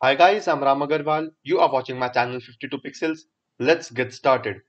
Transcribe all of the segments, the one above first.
Hi guys, I'm Ram Agarwal. You are watching my channel 52 Pixels. Let's get started.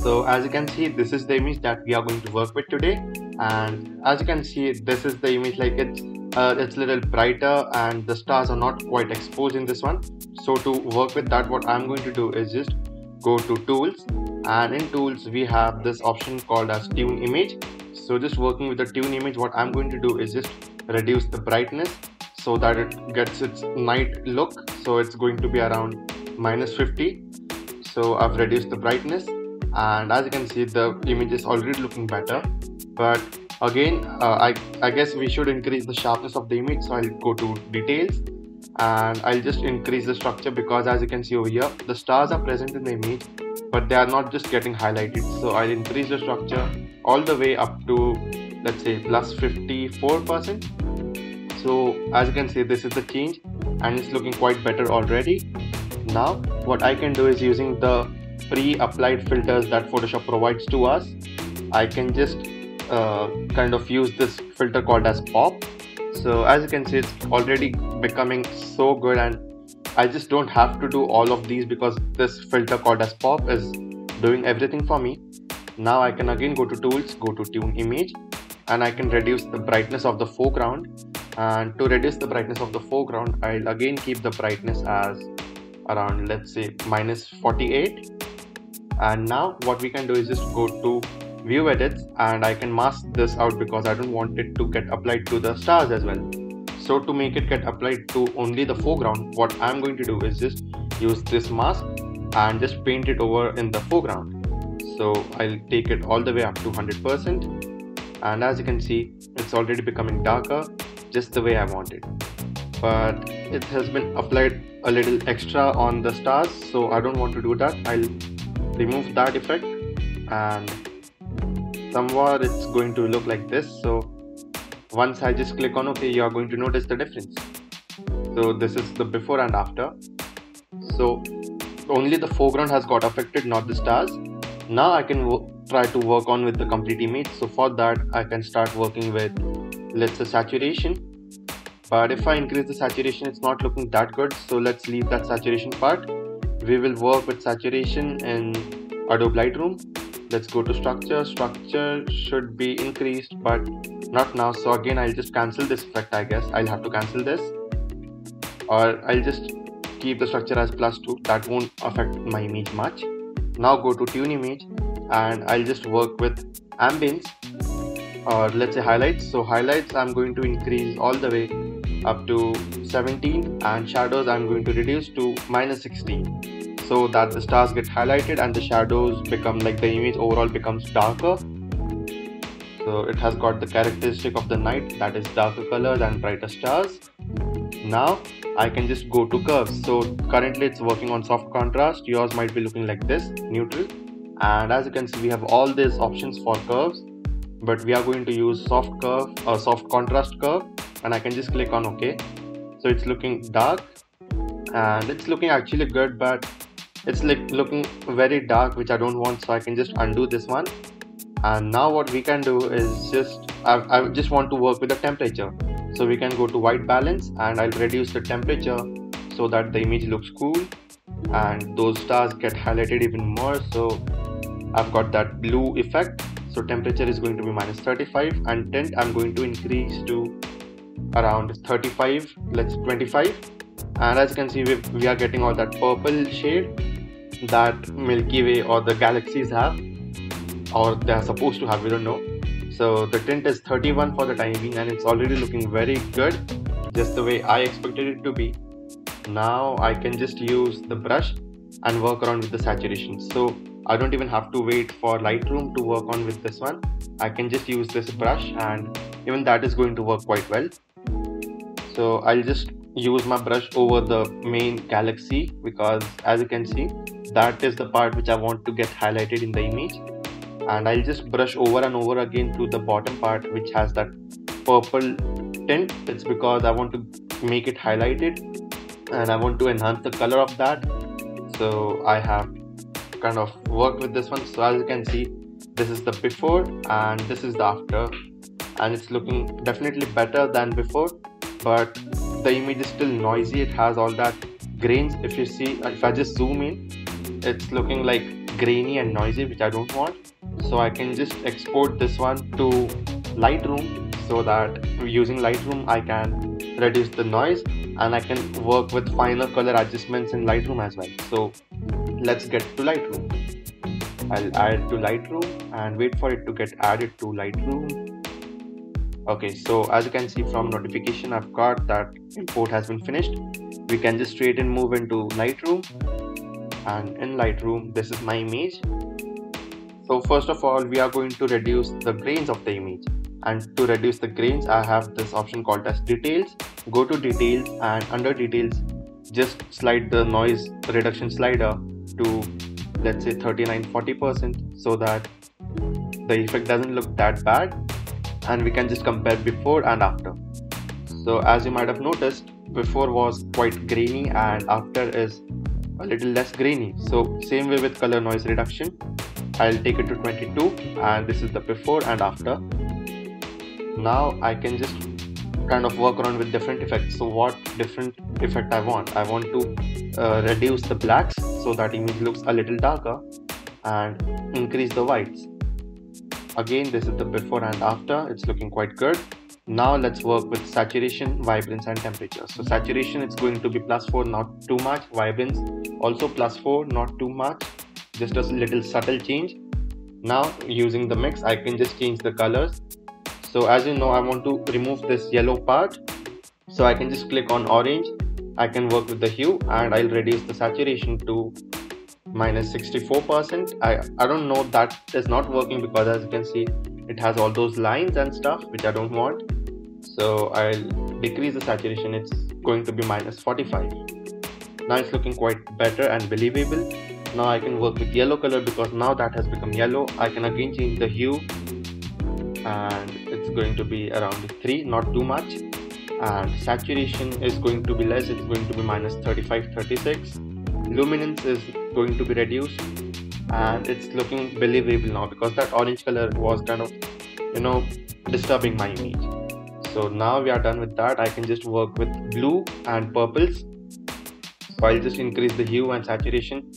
So as you can see, this is the image that we are going to work with today. And as you can see, this is the image like it's uh, it's a little brighter and the stars are not quite exposed in this one. So to work with that, what I'm going to do is just go to tools and in tools we have this option called as tune image. So just working with the tune image, what I'm going to do is just reduce the brightness so that it gets its night look. So it's going to be around minus 50. So I've reduced the brightness and as you can see the image is already looking better but again uh, I, I guess we should increase the sharpness of the image so I'll go to details. And I'll just increase the structure because as you can see over here the stars are present in the image but they are not just getting highlighted. So I'll increase the structure all the way up to let's say plus plus 54 percent. So as you can see this is the change and it's looking quite better already. Now what I can do is using the pre-applied filters that Photoshop provides to us I can just uh, kind of use this filter called as pop. So as you can see it's already becoming so good and I just don't have to do all of these because this filter called as pop is doing everything for me. Now I can again go to tools go to tune image and I can reduce the brightness of the foreground. And to reduce the brightness of the foreground I'll again keep the brightness as around let's say minus 48 and now what we can do is just go to view edits and I can mask this out because I don't want it to get applied to the stars as well. So to make it get applied to only the foreground what I'm going to do is just use this mask and just paint it over in the foreground. So I'll take it all the way up to 100% and as you can see it's already becoming darker just the way I want it. But it has been applied a little extra on the stars so I don't want to do that. I'll remove that effect and somewhere it's going to look like this. So once I just click on OK you are going to notice the difference. So this is the before and after. So only the foreground has got affected not the stars. Now I can try to work on with the complete image. So for that I can start working with let's say saturation. But if I increase the saturation it's not looking that good. So let's leave that saturation part. We will work with saturation in Adobe Lightroom let's go to structure. Structure should be increased but not now. So again I'll just cancel this effect I guess. I'll have to cancel this. Or I'll just keep the structure as plus 2 that won't affect my image much. Now go to tune image and I'll just work with ambience. Or let's say highlights. So highlights I'm going to increase all the way up to 17 and shadows I'm going to reduce to minus 16 so that the stars get highlighted and the shadows become like the image overall becomes darker. So it has got the characteristic of the night that is darker colors and brighter stars. Now I can just go to curves. So currently it's working on soft contrast. Yours might be looking like this neutral. And as you can see we have all these options for curves. But we are going to use soft curve or soft contrast curve. And I can just click on OK. So it's looking dark. And it's looking actually good but it's like looking very dark which I don't want so I can just undo this one. And now what we can do is just I, I just want to work with the temperature. So we can go to white balance and I'll reduce the temperature so that the image looks cool and those stars get highlighted even more. So I've got that blue effect. So temperature is going to be minus 35 and tint I'm going to increase to around 35 let's 25 and as you can see we, we are getting all that purple shade that Milky Way or the galaxies have or they are supposed to have we don't know. So the tint is 31 for the time being and it's already looking very good just the way I expected it to be. Now I can just use the brush and work around with the saturation. So I don't even have to wait for Lightroom to work on with this one. I can just use this brush and even that is going to work quite well. So I'll just use my brush over the main galaxy because as you can see that is the part which I want to get highlighted in the image. And I'll just brush over and over again to the bottom part which has that purple tint. It's because I want to make it highlighted and I want to enhance the color of that. So I have kind of worked with this one. So as you can see this is the before and this is the after. And it's looking definitely better than before but the image is still noisy. It has all that grains. If you see if I just zoom in it's looking like grainy and noisy which I don't want. So I can just export this one to Lightroom so that using Lightroom I can reduce the noise and I can work with finer color adjustments in Lightroom as well. So let's get to Lightroom. I'll add to Lightroom and wait for it to get added to Lightroom. Okay so as you can see from notification I've got that import has been finished. We can just straight and move into Lightroom and in Lightroom this is my image. So first of all we are going to reduce the grains of the image. And to reduce the grains I have this option called as details. Go to details and under details just slide the noise reduction slider to let's say 39 40 percent so that the effect doesn't look that bad. And we can just compare before and after. So as you might have noticed before was quite grainy and after is a little less grainy. So same way with color noise reduction. I'll take it to 22 and this is the before and after. Now I can just kind of work around with different effects. So what different effect I want? I want to uh, reduce the blacks so that image looks a little darker and increase the whites. Again this is the before and after. It's looking quite good now let's work with saturation vibrance and temperature. So saturation it's going to be plus 4 not too much. Vibrance also plus 4 not too much. Just a little subtle change. Now using the mix I can just change the colors. So as you know I want to remove this yellow part. So I can just click on orange. I can work with the hue and I'll reduce the saturation to minus 64% I, I don't know that is not working because as you can see it has all those lines and stuff which I don't want. So I'll decrease the saturation. It's going to be minus 45 now it's looking quite better and believable. Now I can work with yellow color because now that has become yellow. I can again change the hue. And it's going to be around 3 not too much. And saturation is going to be less. It's going to be minus 35 36 luminance is going to be reduced and it's looking believable now because that orange color was kind of you know disturbing my image. So now we are done with that. I can just work with blue and purples. So i'll just increase the hue and saturation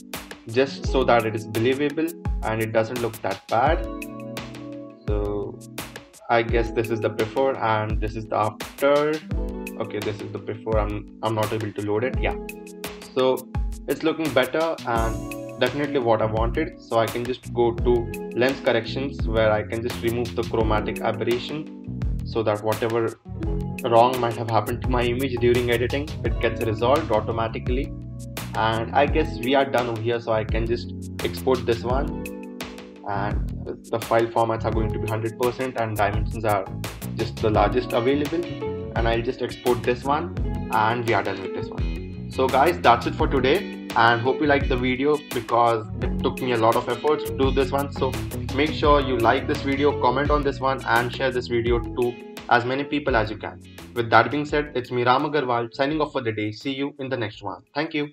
just so that it is believable and it doesn't look that bad. So i guess this is the before and this is the after. Okay this is the before. I'm i'm not able to load it. Yeah. So it's looking better and definitely what I wanted. So I can just go to lens corrections where I can just remove the chromatic aberration so that whatever wrong might have happened to my image during editing it gets resolved automatically. And I guess we are done over here so I can just export this one. And the file formats are going to be 100% and dimensions are just the largest available. And I'll just export this one and we are done with this one. So guys that's it for today and hope you like the video because it took me a lot of efforts to do this one. So make sure you like this video comment on this one and share this video to as many people as you can. With that being said it's me ram agarwal signing off for the day. See you in the next one. Thank you